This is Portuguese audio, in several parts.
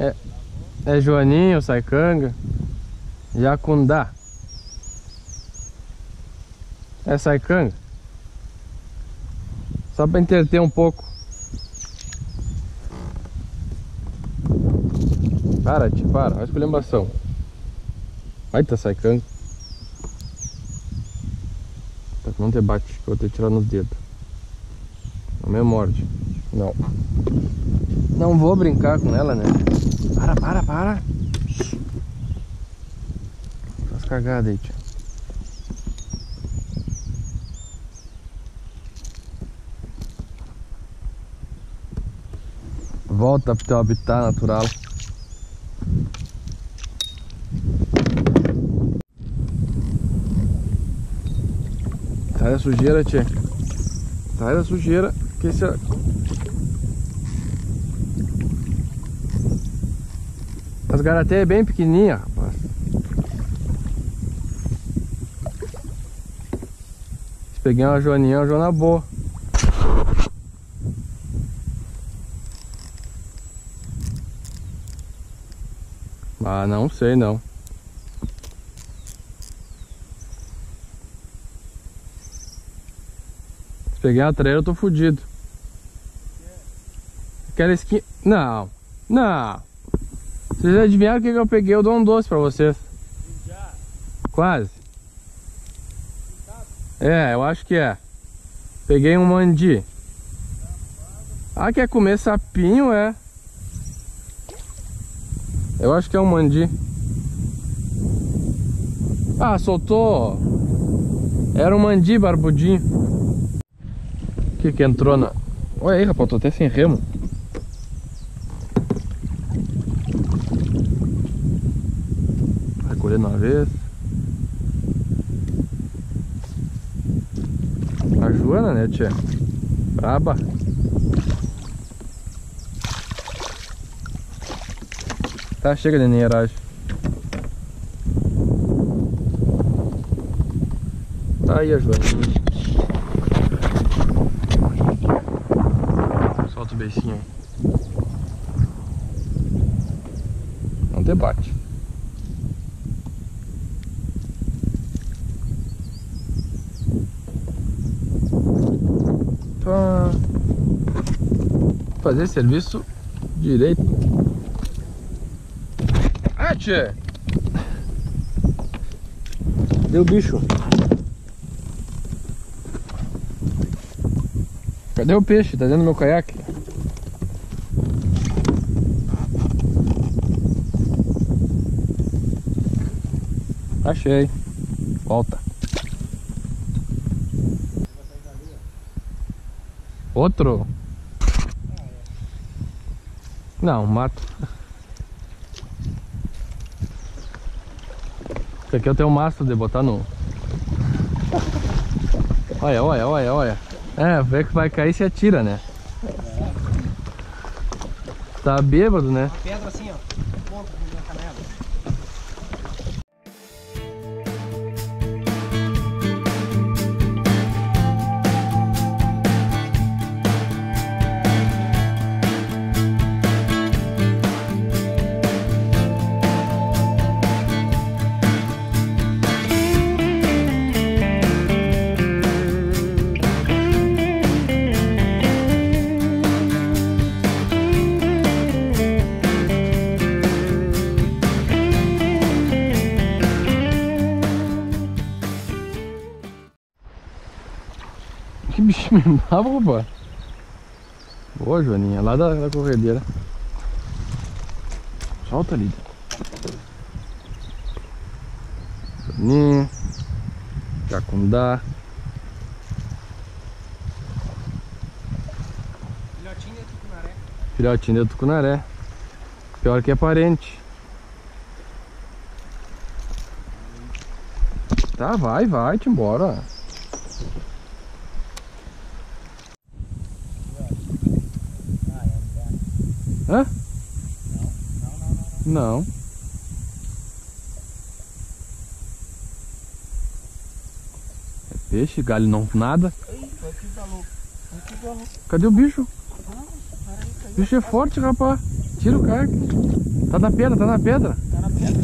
É, é Joaninho, Saicanga, Jacundá. É Saicanga. Só pra entreter um pouco. Para, te para, olha a esculhambação. Vai, tá Saicanga. Tá, não te bate, que eu vou ter que tirar nos dedos. Não me morde. Não. Não vou brincar com ela, né? Para, para, para. Faz cagada aí, tia. Volta pro teu habitat natural. Sai da sujeira, tia. Sai da sujeira. Que esse... As garateias é bem pequenininha, rapaz. Peguei uma joaninha, é uma joana boa. Ah, não sei não. Se peguei uma treira, eu tô fudido. Aquela esquina... Não, não. Vocês adivinharam o que, que eu peguei? Eu dou um doce pra vocês. Já. Quase. É, eu acho que é. Peguei um mandi. Ah, quer comer sapinho, é? Eu acho que é um mandi. Ah, soltou. Era um mandi barbudinho. O que que entrou na... Olha aí, rapaz, tô até sem remo. Uma vez. A Joana, né, tia? Braba. Tá, chega de ninheiragem. Tá aí a Joana. Solta o beicinho aí. Não debate. Pra fazer serviço direito. Ah, tchê! Deu bicho. Cadê o peixe? Tá dentro do meu caiaque. Achei. Volta. Outro? Não, mato. Esse aqui eu tenho um mastro de botar no... Olha, olha, olha, olha. É, vê que vai cair se atira, né? Tá bêbado, né? Uma pedra assim, ó. Na canela. Bravo, rapaz. Boa, Joaninha, lá da, da corredeira. Solta ali. Joaninha. Jacundá. Filhotinho de tucunaré. Filhotinho de tucunaré. Pior que é parente. Tá, vai, vai, te embora. Ah, é, é. Hã? Não, não, não, não. Não. É peixe, galho não nada. Tá tá. Cadê o bicho? Ah, bicho é forte, rapaz. Tira o carro. Tá na pedra, tá na pedra. Tá na pedra.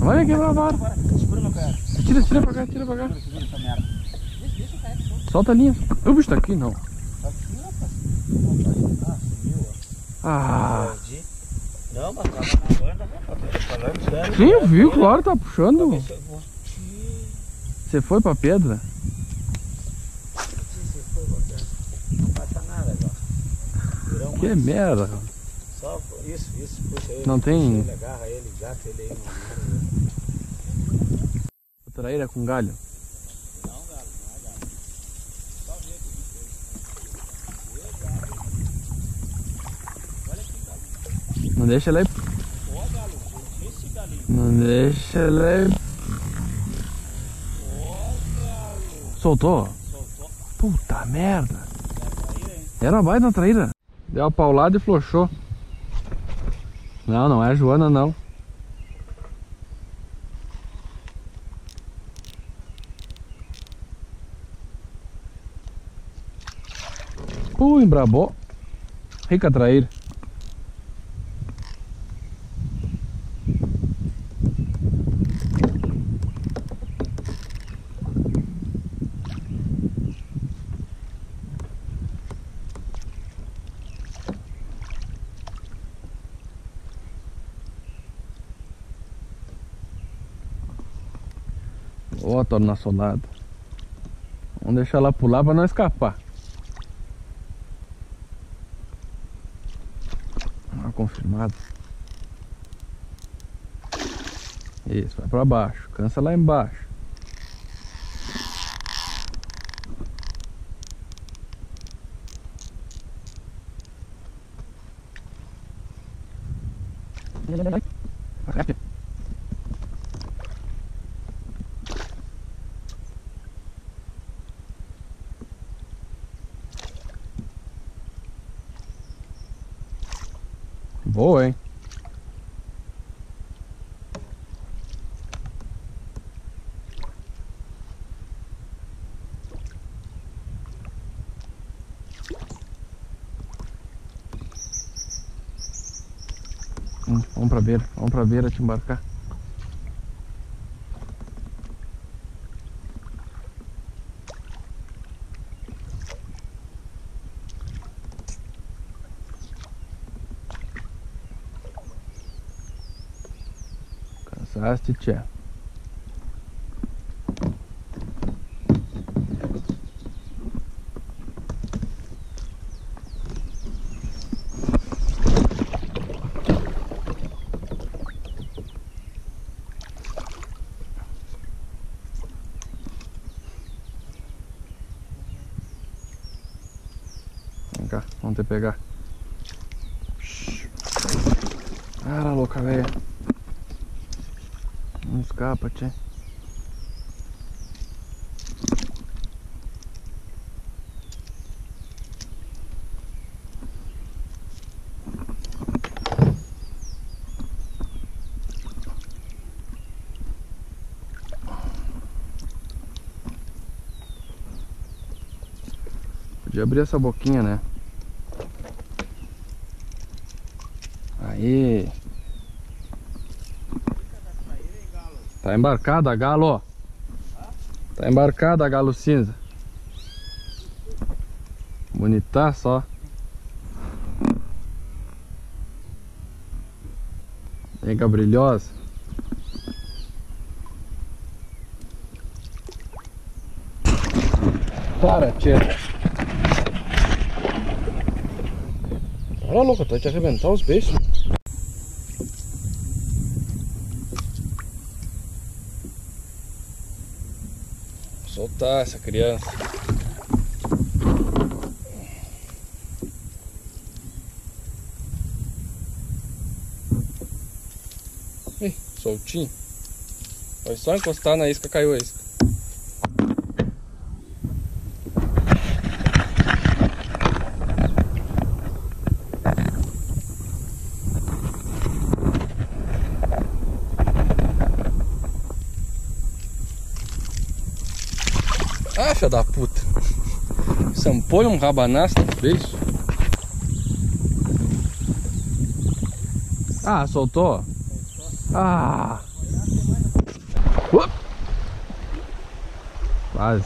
Vai quebrar a vara. Segura meu cara. Tira, tira pra cá, tira pra cá. Segura, essa merda. O. Solta a linha. O bicho tá aqui, não. Tá aqui, rapaz. Não, tá aí. Ah, sumiu, ó. Ah. Não, mas tava na banda, né? Tô falando sério. Sim, eu vi, claro, tá puxando. Ih, Você foi pra pedra? Que merda. Só isso, isso, puxa ele. Não tem- ele, agarra ele, gata ele aí. Não, Traíra com galho. não, galo, não é galo. Só ver aqui o que Olha aqui, galo. Não deixa ela ir. Não deixa ela ir. Soltou? Soltou. Puta merda. Era uma baita traíra. Deu a paulada e flochou. Não, não é a Joana não. Uh, embrabou. Rica traíra. Ó, torna solada. Vamos deixar ela pular pra não escapar. Ah, confirmado. Isso, vai pra baixo. Cansa lá embaixo. Vai, Boa, hein? Vamos pra beira, vamos pra beira te embarcar. Tia. Vem cá, vamos te pegar. Cara, louca, velha. Não escapa, tia. Podia abrir essa boquinha, né? Aí. Tá embarcada a galo. Tá embarcada a galo cinza. Bonita só. Nega brilhosa. Para, tia. Para, louca, tô te arrebentar os beijos. Soltar essa criança. Ih, soltinho. Foi só encostar na isca, caiu a isca. Ah, filha da puta. Sampolho um rabanaço no beijo. Ah, soltou? Ah! Uop! Quase.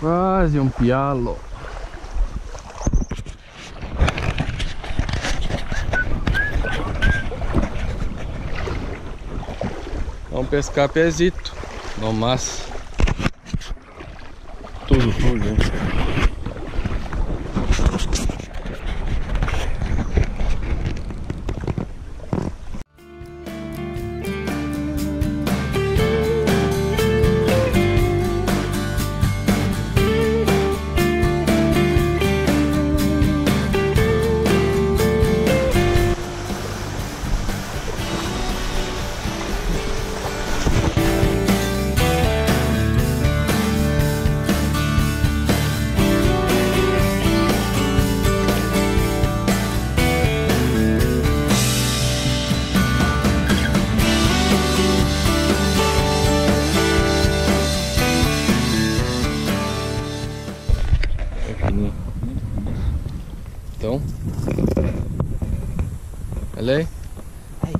Quase um pialo. Vamos pescar pezito. No máximo.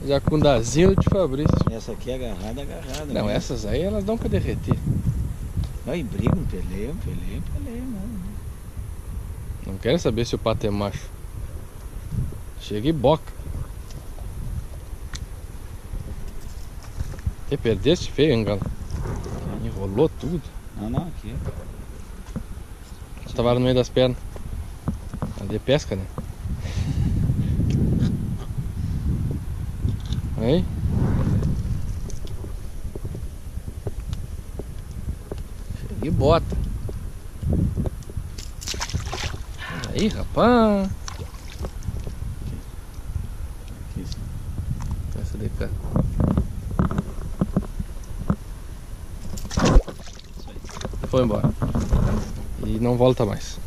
Jacundazinho de Fabrício. Essa aqui é agarrada, agarrada. Não, né? essas aí elas dão pra derreter. Não, e brigam, peleiam, peleiam, peleiam, mano. Não quero saber se o pato é macho. Chega e boca. E perdeste feio, hein, galo? Enrolou tudo. Não, não, aqui. Tava no meio das pernas. Ali é pesca, né? Chega e bota. Aí, rapaz. Essa de cá. Foi embora. E não volta mais.